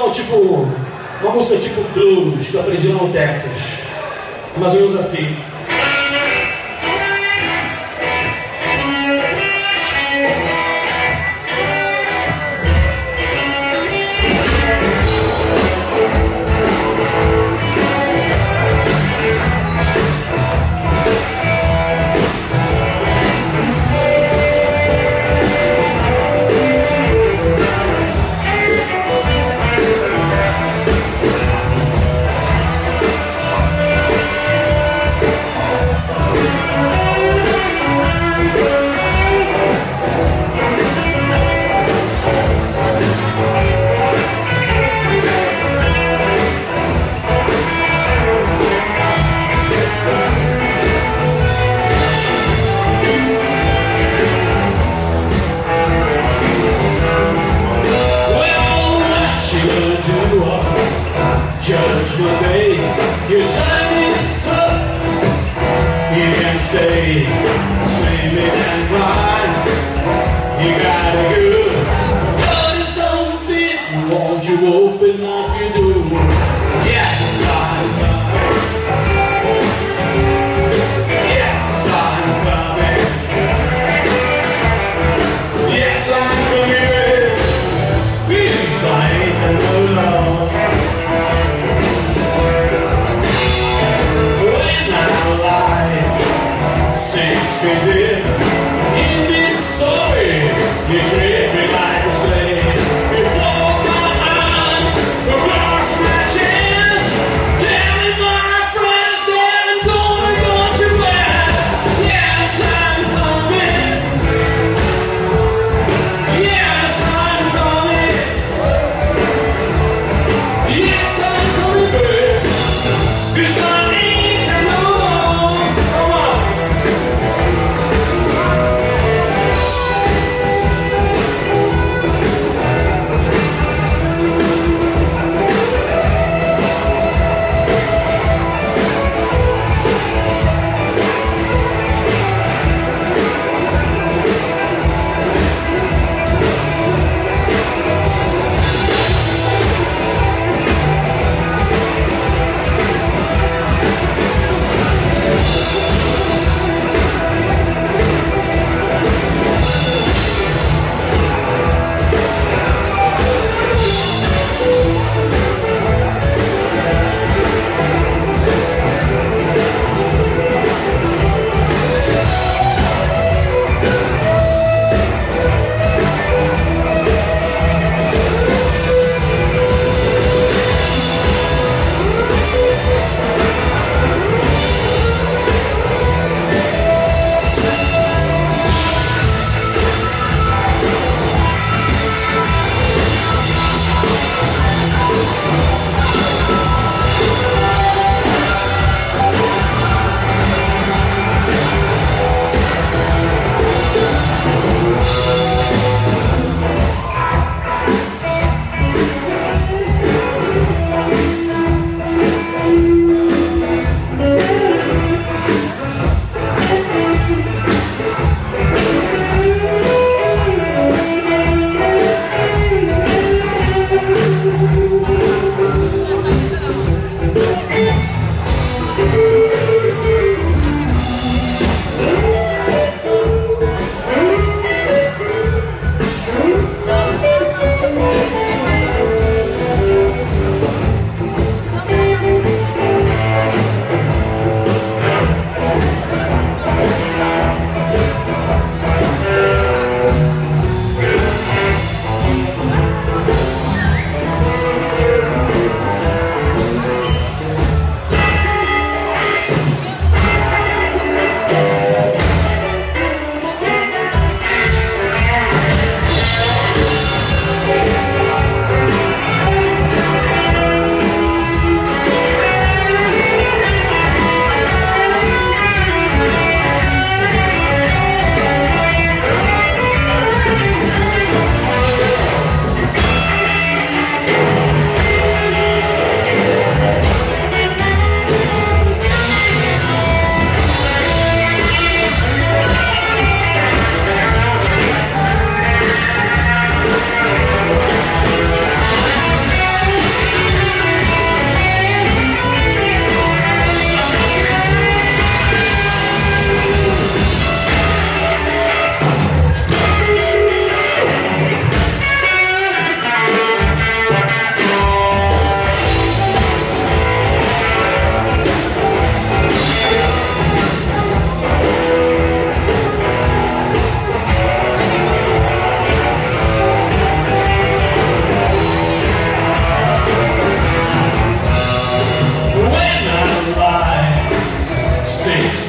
não, tipo, uma música tipo blues que eu aprendi lá no Texas. Mais ou menos assim. Judgment day Your time is up. You can stay Swimming and crying You gotta go Got something. Won't you open up your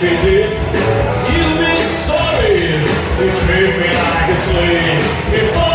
they did You'll be sorry. They treat me like a slave. Before